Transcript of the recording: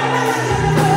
Música